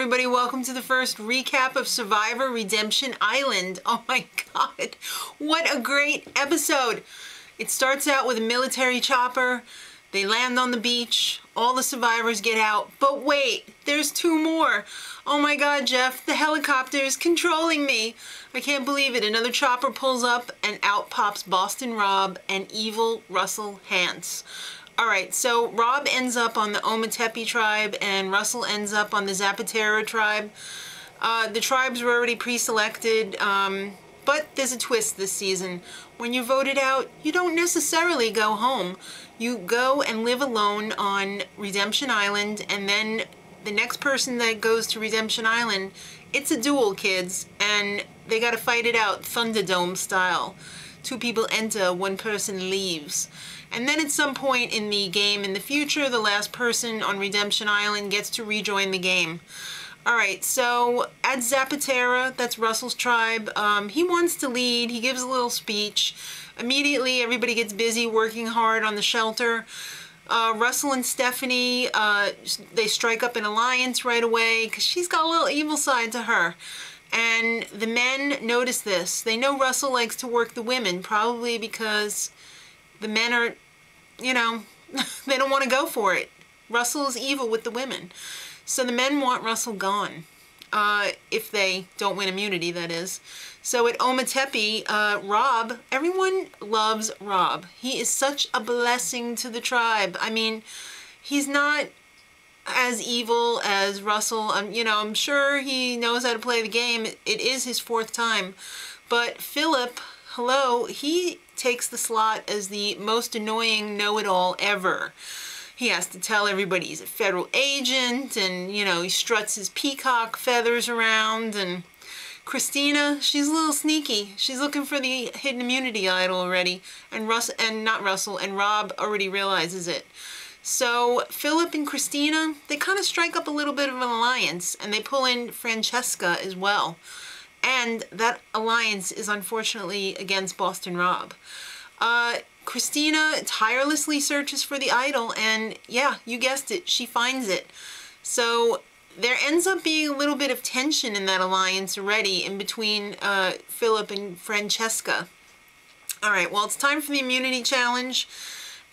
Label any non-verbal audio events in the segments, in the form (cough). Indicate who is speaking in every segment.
Speaker 1: everybody. Welcome to the first recap of Survivor Redemption Island. Oh my god, what a great episode! It starts out with a military chopper. They land on the beach. All the survivors get out. But wait, there's two more. Oh my god, Jeff, the helicopter is controlling me. I can't believe it. Another chopper pulls up and out pops Boston Rob and evil Russell Hantz. Alright, so Rob ends up on the Ometepe tribe and Russell ends up on the Zapatera tribe. Uh, the tribes were already pre-selected, um, but there's a twist this season. When you're voted out, you don't necessarily go home. You go and live alone on Redemption Island, and then the next person that goes to Redemption Island, it's a duel, kids, and they gotta fight it out Thunderdome style. Two people enter, one person leaves. And then at some point in the game in the future, the last person on Redemption Island gets to rejoin the game. Alright, so at Zapatera, that's Russell's tribe, um, he wants to lead, he gives a little speech. Immediately, everybody gets busy working hard on the shelter. Uh, Russell and Stephanie, uh, they strike up an alliance right away because she's got a little evil side to her. And the men notice this. They know Russell likes to work the women, probably because the men are, you know, (laughs) they don't want to go for it. Russell is evil with the women. So the men want Russell gone. Uh, if they don't win immunity, that is. So at Ometepe, uh, Rob, everyone loves Rob. He is such a blessing to the tribe. I mean, he's not as evil as Russell. Um, you know, I'm sure he knows how to play the game. It is his fourth time. But Philip, hello, he takes the slot as the most annoying know-it-all ever. He has to tell everybody he's a federal agent and, you know, he struts his peacock feathers around and Christina, she's a little sneaky. She's looking for the hidden immunity idol already and Russ and not Russell and Rob already realizes it. So Philip and Christina, they kind of strike up a little bit of an alliance and they pull in Francesca as well. And that alliance is unfortunately against Boston Rob. Uh, Christina tirelessly searches for the idol and yeah, you guessed it, she finds it. So there ends up being a little bit of tension in that alliance already in between uh, Philip and Francesca. All right, well, it's time for the immunity challenge.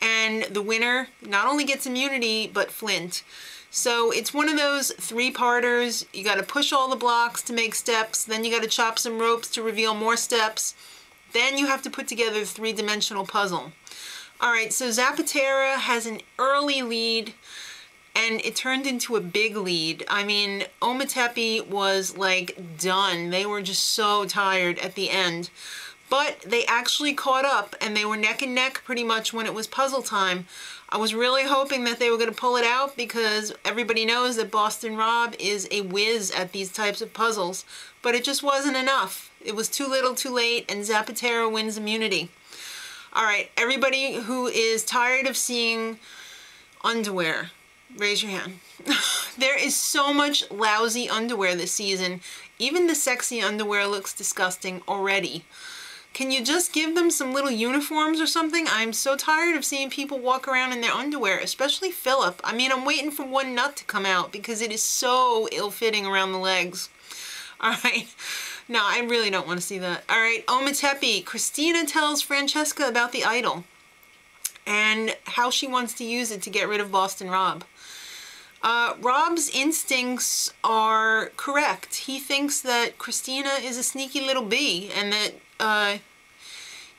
Speaker 1: And the winner not only gets immunity, but Flint. So it's one of those three-parters. You got to push all the blocks to make steps. Then you got to chop some ropes to reveal more steps. Then you have to put together a three-dimensional puzzle. All right, so Zapatera has an early lead and it turned into a big lead. I mean, Ometepe was like done. They were just so tired at the end. But they actually caught up and they were neck and neck pretty much when it was puzzle time. I was really hoping that they were going to pull it out because everybody knows that Boston Rob is a whiz at these types of puzzles, but it just wasn't enough. It was too little too late and Zapatera wins immunity. All right, everybody who is tired of seeing underwear, raise your hand. (laughs) there is so much lousy underwear this season. Even the sexy underwear looks disgusting already. Can you just give them some little uniforms or something? I'm so tired of seeing people walk around in their underwear, especially Philip. I mean, I'm waiting for one nut to come out because it is so ill-fitting around the legs. (laughs) All right. No, I really don't want to see that. All right, Ometepe. Christina tells Francesca about the idol and how she wants to use it to get rid of Boston Rob. Uh, Rob's instincts are correct. He thinks that Christina is a sneaky little bee and that uh,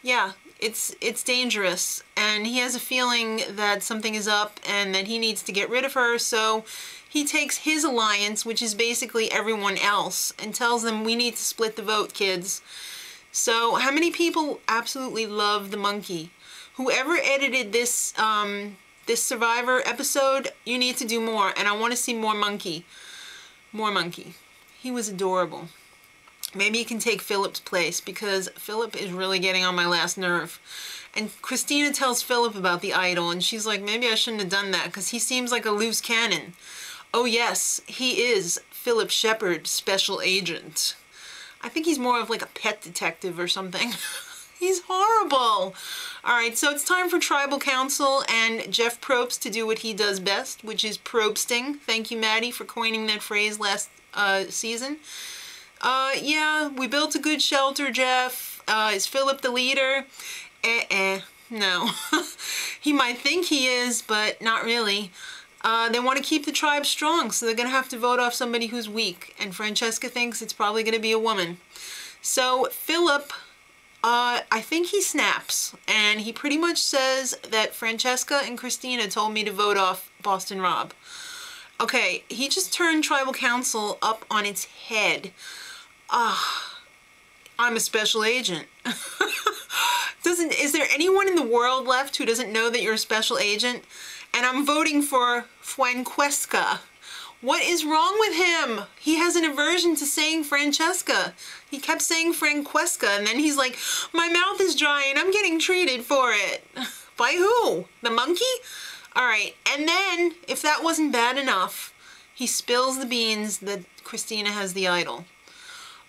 Speaker 1: yeah, it's it's dangerous, and he has a feeling that something is up and that he needs to get rid of her. So he takes his alliance, which is basically everyone else, and tells them we need to split the vote, kids. So how many people absolutely love the monkey? Whoever edited this um, this Survivor episode, you need to do more, and I want to see more monkey. More monkey. He was adorable. Maybe you can take Philip's place because Philip is really getting on my last nerve. And Christina tells Philip about the idol and she's like, maybe I shouldn't have done that because he seems like a loose cannon. Oh yes, he is Philip Sheppard, special agent. I think he's more of like a pet detective or something. (laughs) He's horrible. All right, so it's time for Tribal Council and Jeff Probst to do what he does best, which is probsting. Thank you, Maddie, for coining that phrase last uh, season. Uh, yeah, we built a good shelter, Jeff. Uh, is Philip the leader? Eh, eh, no. (laughs) he might think he is, but not really. Uh, they want to keep the tribe strong, so they're going to have to vote off somebody who's weak. And Francesca thinks it's probably going to be a woman. So Philip, uh, I think he snaps, and he pretty much says that Francesca and Christina told me to vote off Boston Rob. Okay, he just turned tribal council up on its head. Ah, I'm a special agent. (laughs) doesn't is there anyone in the world left who doesn't know that you're a special agent? And I'm voting for Fuenquesca. What is wrong with him? He has an aversion to saying Francesca. He kept saying Franquesca, and then he's like, my mouth is dry and I'm getting treated for it. (laughs) By who? The monkey? All right, and then, if that wasn't bad enough, he spills the beans that Christina has the idol.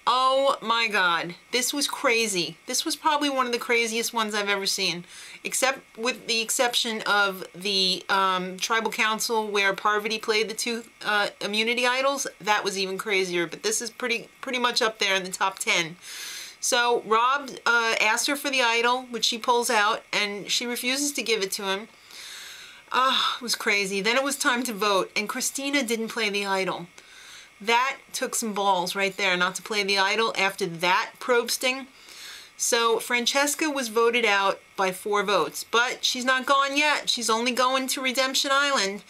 Speaker 1: Oh my god, this was crazy. This was probably one of the craziest ones I've ever seen. Except with the exception of the um, tribal council where Parvati played the two uh, immunity idols. That was even crazier, but this is pretty pretty much up there in the top 10. So Rob uh, asked her for the idol, which she pulls out, and she refuses to give it to him. Ah, oh, it was crazy. Then it was time to vote, and Christina didn't play the idol. That took some balls right there not to play the idol after that probsting. So Francesca was voted out by four votes, but she's not gone yet. She's only going to Redemption Island.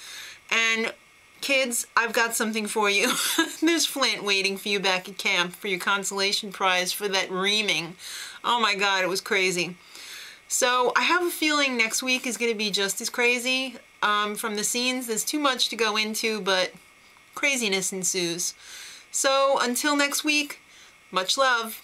Speaker 1: And kids, I've got something for you. (laughs) There's Flint waiting for you back at camp for your consolation prize for that reaming. Oh my god, it was crazy. So I have a feeling next week is going to be just as crazy um, from the scenes. There's too much to go into, but craziness ensues. So until next week, much love.